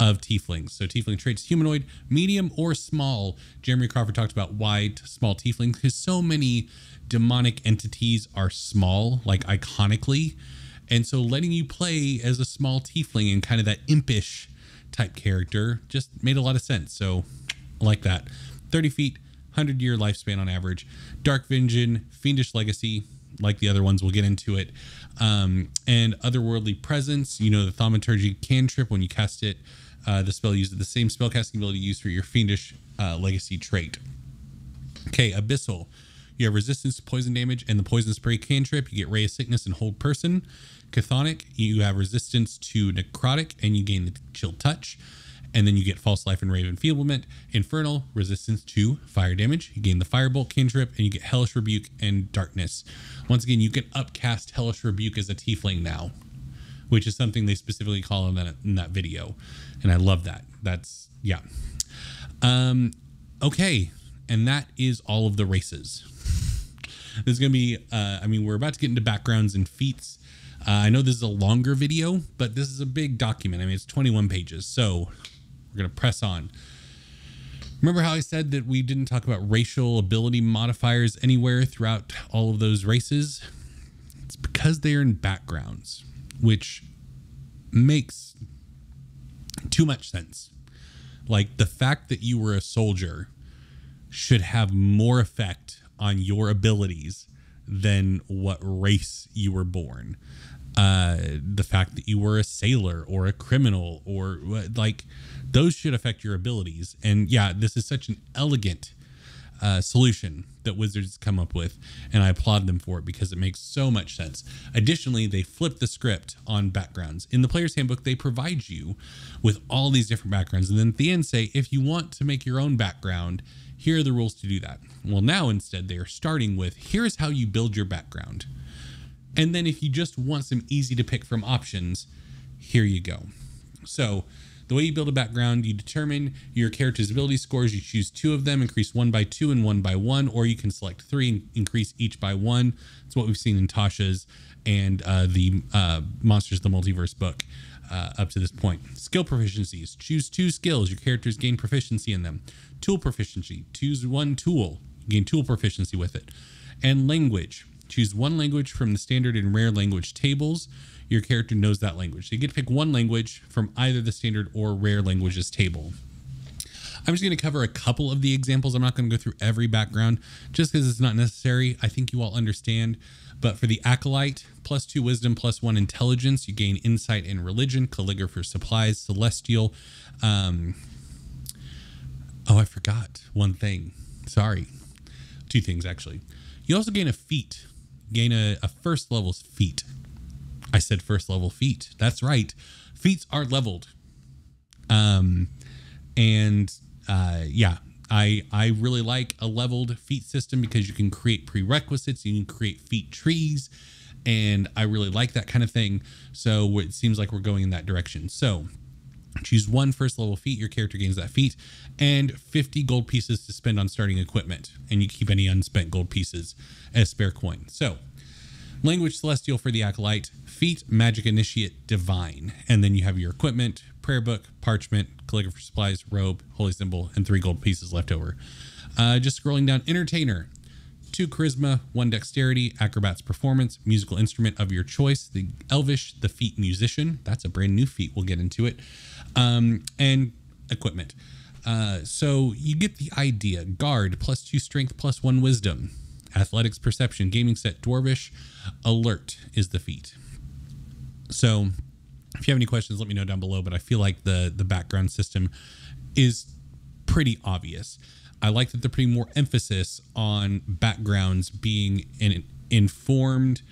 of tieflings. So tiefling traits humanoid, medium, or small. Jeremy Crawford talked about why small tieflings because so many demonic entities are small, like iconically. And so letting you play as a small tiefling and kind of that impish type character just made a lot of sense. So I like that. 30 feet, 100 year lifespan on average. Dark Vision, Fiendish Legacy, like the other ones, we'll get into it. Um, and Otherworldly Presence, you know, the Thaumaturgy cantrip, when you cast it, uh, the spell uses the same spellcasting ability used for your Fiendish uh, Legacy trait. Okay, Abyssal. You have resistance to poison damage and the poison spray cantrip. You get Ray of Sickness and Hold Person. Chthonic, you have resistance to necrotic and you gain the chill touch. And then you get false life and ray of enfeeblement. Infernal, resistance to fire damage. You gain the firebolt cantrip and you get hellish rebuke and darkness. Once again, you can upcast hellish rebuke as a tiefling now, which is something they specifically call in that in that video. And I love that. That's yeah. Um okay. And that is all of the races. This is going to be, uh, I mean, we're about to get into backgrounds and feats uh, I know this is a longer video, but this is a big document. I mean, it's 21 pages. So we're going to press on. Remember how I said that we didn't talk about racial ability modifiers anywhere throughout all of those races? It's because they are in backgrounds, which makes too much sense. Like the fact that you were a soldier should have more effect on your abilities than what race you were born uh, the fact that you were a sailor or a criminal or like those should affect your abilities. And yeah, this is such an elegant uh, solution that Wizards come up with, and I applaud them for it because it makes so much sense. Additionally, they flip the script on backgrounds. In the player's handbook, they provide you with all these different backgrounds, and then at the end say, if you want to make your own background, here are the rules to do that. Well, now instead, they are starting with here's how you build your background. And then if you just want some easy to pick from options, here you go. So the way you build a background, you determine your character's ability scores. You choose two of them, increase one by two and one by one, or you can select three and increase each by one. It's what we've seen in Tasha's and uh, the uh, Monsters of the Multiverse book uh, up to this point. Skill proficiencies. Choose two skills. Your characters gain proficiency in them. Tool proficiency. Choose one tool. Gain tool proficiency with it. And language. Choose one language from the standard and rare language tables. Your character knows that language. So you get to pick one language from either the standard or rare languages table. I'm just going to cover a couple of the examples. I'm not going to go through every background just because it's not necessary. I think you all understand. But for the Acolyte, plus two wisdom, plus one intelligence, you gain insight in religion, calligrapher supplies, celestial. Um, oh, I forgot one thing. Sorry. Two things, actually. You also gain a feat gain a, a first level's feat. I said first level feat. That's right. Feats are leveled. Um, and uh, yeah, I I really like a leveled feat system because you can create prerequisites, you can create feat trees, and I really like that kind of thing. So it seems like we're going in that direction. So choose one first level feat, your character gains that feat, and 50 gold pieces to spend on starting equipment, and you keep any unspent gold pieces as spare coin. So Language Celestial for the Acolyte, Feat, Magic Initiate, Divine. And then you have your equipment, prayer book, parchment, calligrapher supplies, robe, holy symbol, and three gold pieces left over. Uh, just scrolling down, Entertainer, two charisma, one dexterity, acrobat's performance, musical instrument of your choice, the elvish, the feat musician. That's a brand new feat. We'll get into it. Um, and equipment. Uh, so you get the idea. Guard plus two strength plus one wisdom. Athletics, perception, gaming set, dwarvish, alert is the feat. So if you have any questions, let me know down below. But I feel like the the background system is pretty obvious. I like that they're putting more emphasis on backgrounds being an informed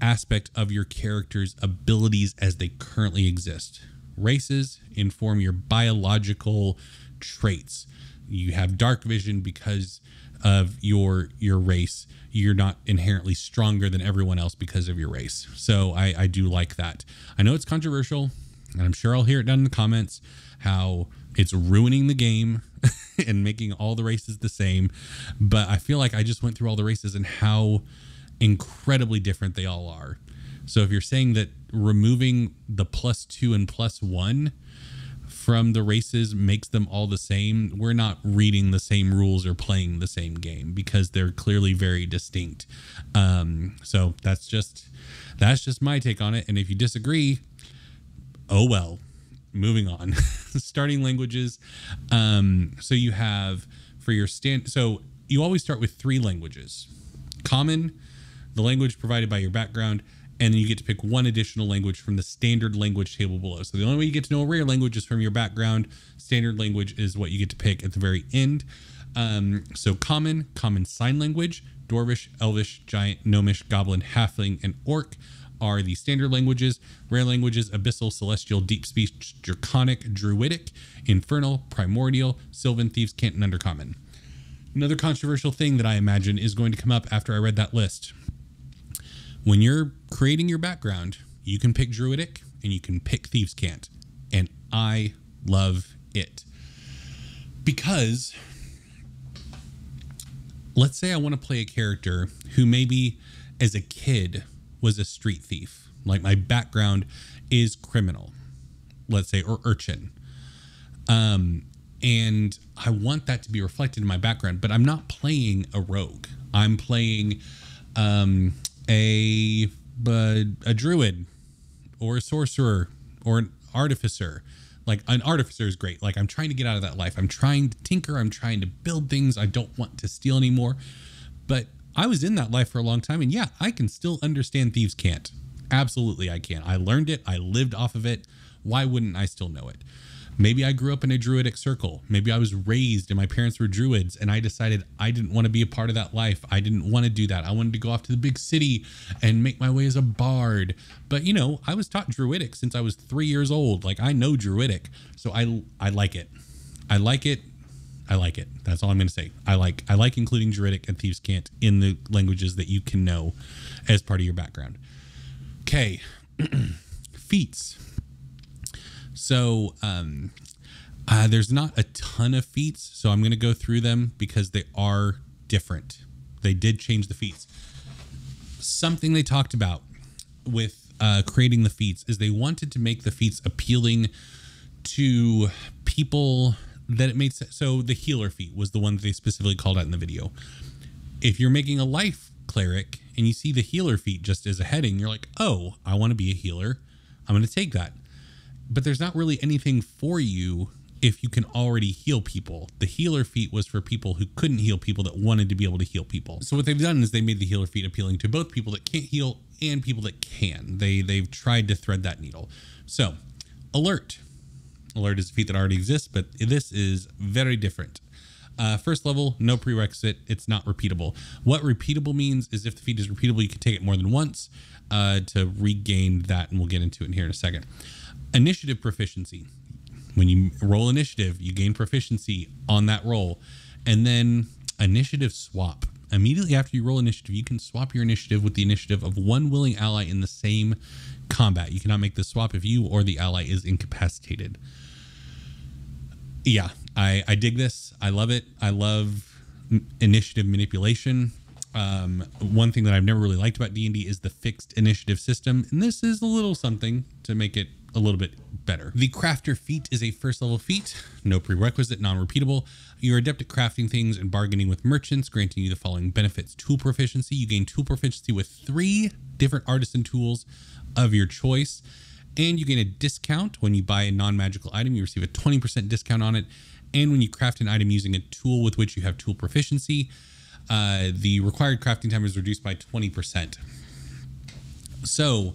aspect of your character's abilities as they currently exist. Races inform your biological traits. You have dark vision because of your your race. You're not inherently stronger than everyone else because of your race. So I, I do like that. I know it's controversial, and I'm sure I'll hear it down in the comments how it's ruining the game and making all the races the same. But I feel like I just went through all the races and how incredibly different they all are. So if you're saying that removing the plus two and plus one from the races makes them all the same, we're not reading the same rules or playing the same game because they're clearly very distinct. Um, so that's just that's just my take on it. And if you disagree, oh well. Moving on. Starting languages. Um, so you have for your stand. So you always start with three languages: common, the language provided by your background, and then you get to pick one additional language from the standard language table below. So the only way you get to know a rare language is from your background. Standard language is what you get to pick at the very end. Um, so common, common sign language, Dwarvish, Elvish, Giant, Gnomish, Goblin, Halfling, and Orc are the standard languages. Rare languages, Abyssal, Celestial, Deep Speech, Draconic, Druidic, Infernal, Primordial, Sylvan, Thieves, Cant, and Undercommon. Another controversial thing that I imagine is going to come up after I read that list when you're creating your background, you can pick Druidic and you can pick Thieves' Cant. And I love it. Because let's say I want to play a character who maybe as a kid was a street thief. Like my background is criminal, let's say, or urchin. Um, and I want that to be reflected in my background, but I'm not playing a rogue. I'm playing um, a but a druid or a sorcerer or an artificer. Like an artificer is great. Like I'm trying to get out of that life. I'm trying to tinker. I'm trying to build things. I don't want to steal anymore. But I was in that life for a long time, and yeah, I can still understand Thieves' Cant. Absolutely, I can. I learned it. I lived off of it. Why wouldn't I still know it? Maybe I grew up in a druidic circle. Maybe I was raised and my parents were druids and I decided I didn't want to be a part of that life. I didn't want to do that. I wanted to go off to the big city and make my way as a bard. But you know, I was taught druidic since I was 3 years old. Like I know druidic. So I I like it. I like it. I like it. That's all I'm going to say. I like I like including druidic and thieves cant in the languages that you can know as part of your background. Okay. Feats so um, uh, there's not a ton of feats, so I'm going to go through them because they are different. They did change the feats. Something they talked about with uh, creating the feats is they wanted to make the feats appealing to people that it made sense. So the healer feat was the one that they specifically called out in the video. If you're making a life cleric and you see the healer feat just as a heading, you're like, oh, I want to be a healer. I'm going to take that but there's not really anything for you if you can already heal people. The healer feat was for people who couldn't heal people that wanted to be able to heal people. So what they've done is they made the healer feat appealing to both people that can't heal and people that can. They they've tried to thread that needle. So, alert. Alert is a feat that already exists, but this is very different. Uh, first level, no prerequisite. It's not repeatable. What repeatable means is if the feat is repeatable, you can take it more than once uh, to regain that, and we'll get into it in here in a second. Initiative proficiency. When you roll initiative, you gain proficiency on that roll. And then initiative swap. Immediately after you roll initiative, you can swap your initiative with the initiative of one willing ally in the same combat. You cannot make the swap if you or the ally is incapacitated. Yeah, I, I dig this. I love it. I love initiative manipulation. Um, one thing that I've never really liked about D&D is the fixed initiative system, and this is a little something to make it a little bit better. The crafter feat is a first level feat, no prerequisite, non-repeatable. You're adept at crafting things and bargaining with merchants, granting you the following benefits. Tool proficiency, you gain tool proficiency with three different artisan tools of your choice. And you gain a discount when you buy a non-magical item. You receive a 20% discount on it. and when you craft an item using a tool with which you have tool proficiency, uh, the required crafting time is reduced by 20%. So,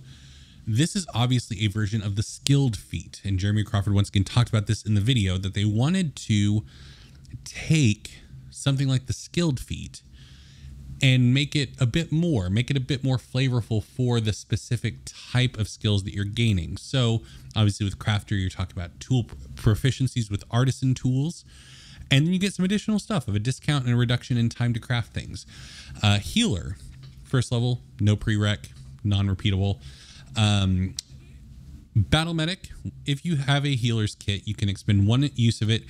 this is obviously a version of the skilled feat. And Jeremy Crawford once again talked about this in the video that they wanted to take something like the skilled feat and make it a bit more, make it a bit more flavorful for the specific type of skills that you're gaining. So, obviously, with Crafter, you're talking about tool proficiencies with artisan tools. And then you get some additional stuff of a discount and a reduction in time to craft things. Uh, healer, first level, no prereq, non repeatable. Um, Battle Medic, if you have a healer's kit, you can expend one use of it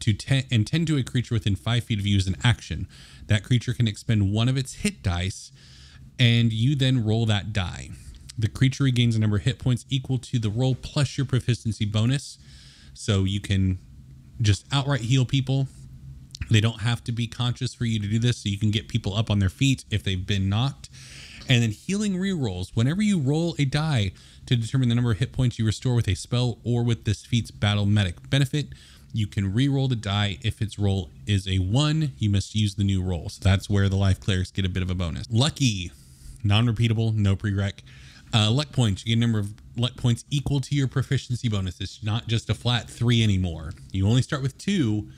to ten, and tend to a creature within five feet of you as an action. That creature can expend one of its hit dice, and you then roll that die. The creature regains a number of hit points equal to the roll plus your proficiency bonus. So you can just outright heal people. They don't have to be conscious for you to do this, so you can get people up on their feet if they've been knocked. And then healing rerolls. Whenever you roll a die to determine the number of hit points you restore with a spell or with this feat's battle medic benefit, you can re-roll the die. If its roll is a one, you must use the new roll. So that's where the life clerics get a bit of a bonus. Lucky, non-repeatable, no prereq. Uh, luck points, you get a number of luck points equal to your proficiency bonus. It's not just a flat three anymore. You only start with two,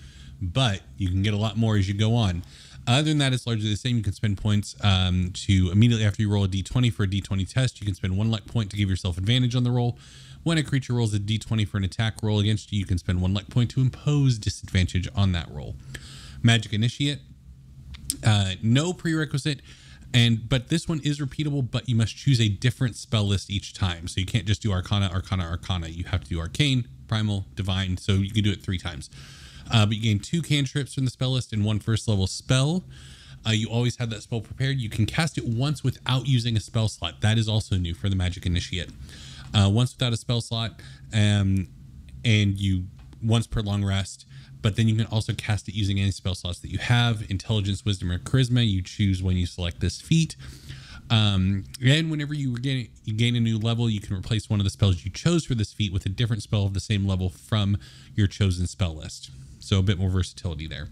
but you can get a lot more as you go on. Other than that, it's largely the same. You can spend points um, to immediately after you roll a d20 for a d20 test. You can spend one luck point to give yourself advantage on the roll. When a creature rolls a d20 for an attack roll against you, you can spend one luck point to impose disadvantage on that roll. Magic Initiate, uh, no prerequisite, and but this one is repeatable, but you must choose a different spell list each time. So you can't just do Arcana, Arcana, Arcana. You have to do Arcane, Primal, Divine. So you can do it three times. Uh, but you gain two cantrips from the spell list and one first level spell. Uh, you always have that spell prepared. You can cast it once without using a spell slot. That is also new for the Magic Initiate uh, once without a spell slot, um, and you once per long rest. But then you can also cast it using any spell slots that you have intelligence, wisdom, or charisma. You choose when you select this feat. Um, and whenever you gain, you gain a new level, you can replace one of the spells you chose for this feat with a different spell of the same level from your chosen spell list. So a bit more versatility there.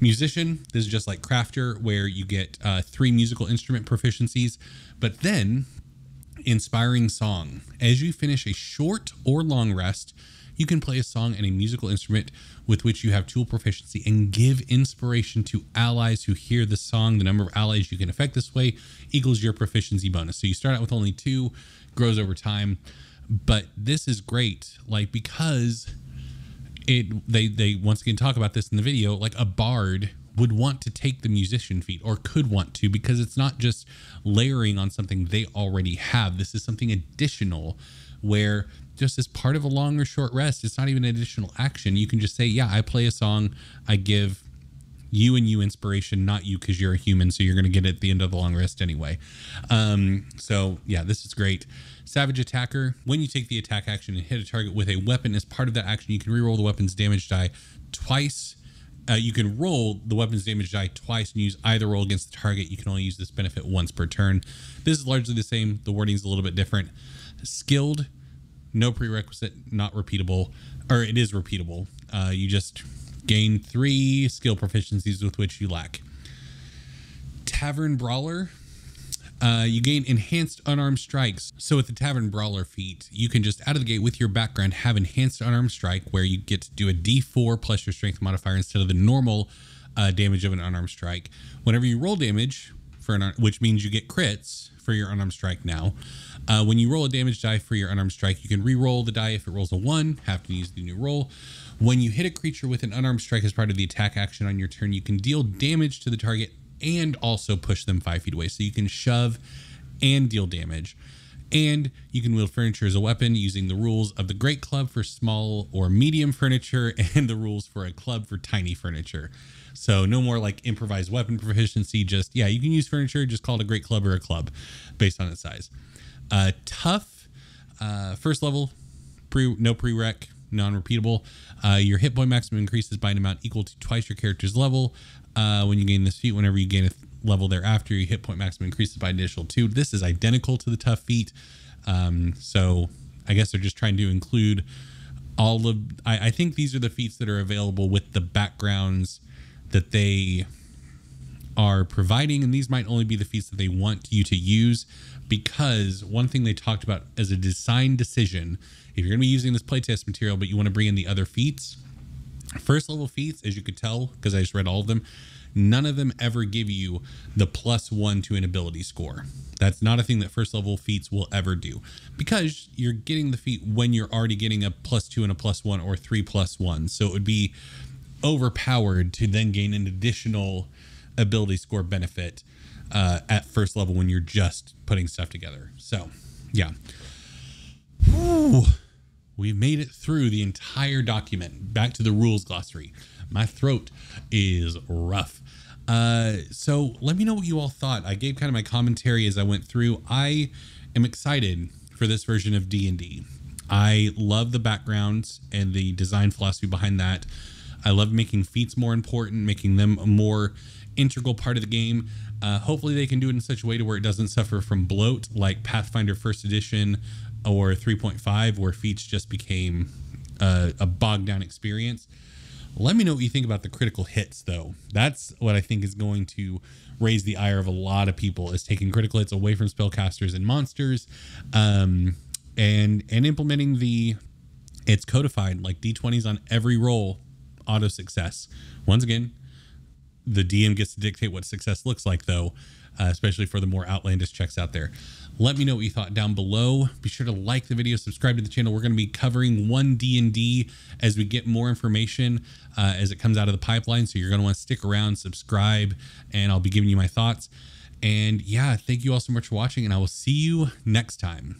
Musician, this is just like Crafter, where you get uh, three musical instrument proficiencies, but then inspiring song. As you finish a short or long rest, you can play a song and a musical instrument with which you have tool proficiency and give inspiration to allies who hear the song. The number of allies you can affect this way equals your proficiency bonus. So you start out with only two, grows over time. But this is great, like because it they they once again talk about this in the video, like a bard would want to take the musician feat or could want to because it's not just layering on something they already have. This is something additional where just as part of a long or short rest, it's not even an additional action. You can just say, Yeah, I play a song, I give you and you inspiration, not you because you're a human, so you're going to get it at the end of the long rest anyway. Um, so, yeah, this is great. Savage Attacker, when you take the attack action and hit a target with a weapon as part of that action, you can reroll the weapon's damage die twice uh, you can roll the weapon's damage die twice and use either roll against the target. You can only use this benefit once per turn. This is largely the same. The wording is a little bit different. Skilled, no prerequisite, not repeatable, or it is repeatable. Uh, you just gain three skill proficiencies with which you lack. Tavern Brawler, uh, you gain enhanced unarmed strikes. So with the Tavern Brawler feat, you can just out of the gate with your background have enhanced unarmed strike where you get to do a d4 plus your strength modifier instead of the normal uh, damage of an unarmed strike. Whenever you roll damage for an, which means you get crits for your unarmed strike now. Uh, when you roll a damage die for your unarmed strike, you can re-roll the die if it rolls a one, have to use the new roll. When you hit a creature with an unarmed strike as part of the attack action on your turn, you can deal damage to the target and also push them five feet away. So you can shove and deal damage. And you can wield furniture as a weapon using the rules of the Great Club for small or medium furniture and the rules for a club for tiny furniture. So no more like improvised weapon proficiency. Just, yeah, you can use furniture, just call it a Great Club or a club based on its size. Uh, tough, uh, first level, pre no prereq, non-repeatable. Uh, your hit point maximum increases by an amount equal to twice your character's level. Uh, when you gain this feat, whenever you gain a level thereafter, your hit point maximum increases by additional two. This is identical to the tough feat. Um, so I guess they're just trying to include all of I, I think these are the feats that are available with the backgrounds that they are providing and these might only be the feats that they want you to use because one thing they talked about as a design decision if you're going to be using this playtest material but you want to bring in the other feats first level feats as you could tell because i just read all of them none of them ever give you the plus one to an ability score. That's not a thing that first level feats will ever do because you're getting the feat when you're already getting a plus two and a plus one or three plus one. So it would be overpowered to then gain an additional ability score benefit uh, at first level when you're just putting stuff together. So, yeah. Whew. We've made it through the entire document. Back to the rules glossary. My throat is rough. Uh, so let me know what you all thought. I gave kind of my commentary as I went through. I am excited for this version of D&D. I love the backgrounds and the design philosophy behind that. I love making feats more important, making them more integral part of the game. Uh, hopefully, they can do it in such a way to where it doesn't suffer from bloat like Pathfinder First Edition or 3.5, where feats just became uh, a bogged down experience. Let me know what you think about the critical hits, though. That's what I think is going to raise the ire of a lot of people is taking critical hits away from spellcasters and monsters, um, and and implementing the it's codified like d20s on every roll, auto success. Once again, the DM gets to dictate what success looks like, though, uh, especially for the more outlandish checks out there. Let me know what you thought down below. Be sure to like the video, subscribe to the channel. We're going to be covering one D&D as we get more information uh, as it comes out of the pipeline. So you're going to want to stick around, subscribe, and I'll be giving you my thoughts. And yeah, thank you all so much for watching, and I will see you next time.